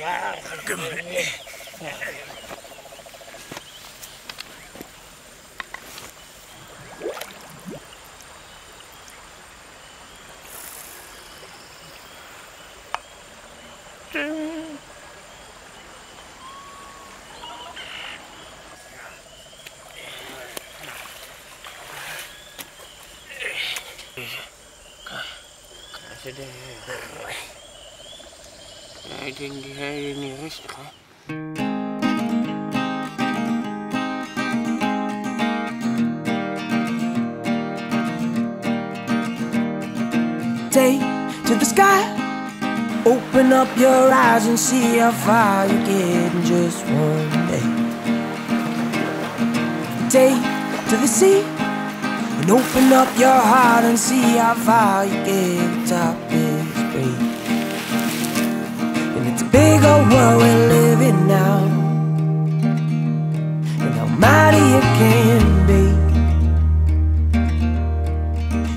頑張れ。Today. Det, det här är nederst. Take to the sky. Open up your eyes and see how far you get in just one day. Take to the sea and open up your heart and see how far you get breeze. World we're living now, and how mighty it can be.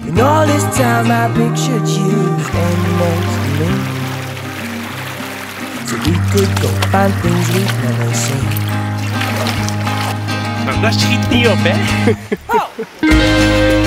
And all this time I pictured you standing next to me. So we could go find things we've never seen. Nou, dat schiet niet op, hè? Climb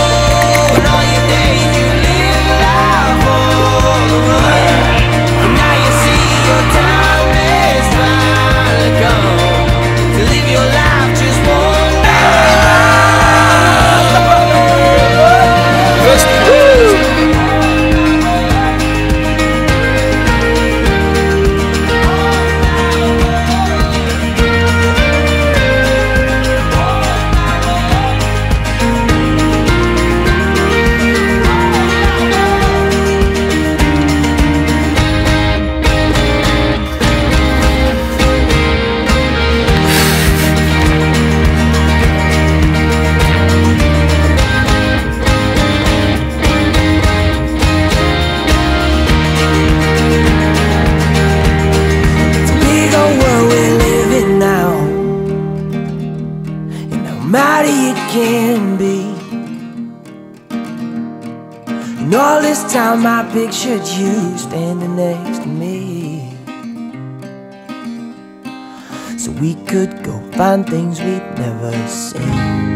mighty it can be. And all this time I pictured you standing next to me. So we could go find things we'd never seen.